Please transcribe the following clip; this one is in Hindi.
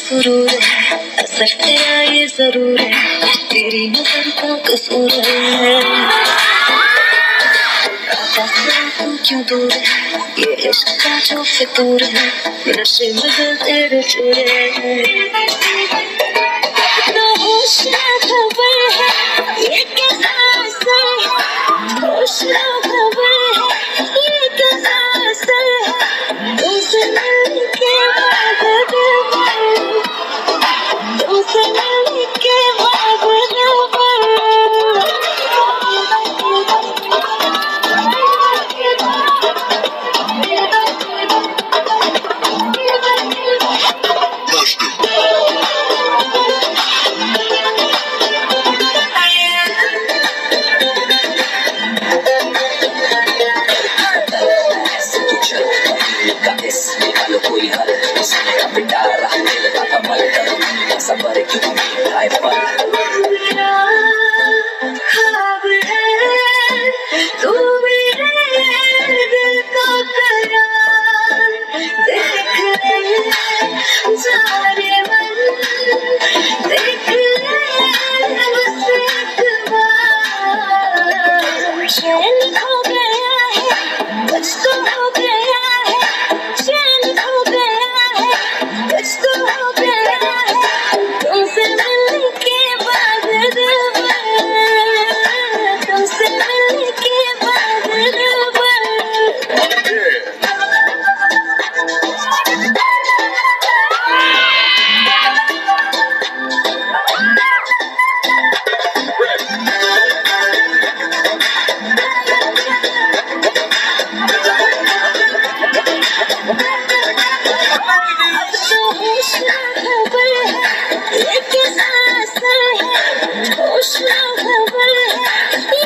सुरूर है असर तेरा ये ज़रूर है तेरी नज़र का कसूर है क्यों दूर है? ये इश्क का जो फितूर है, नशे में दिल तेरे चुरे ना होश, ना खबर है, ये कैसा असर है? होश ना पर कितनी लाइफ पर खबर है।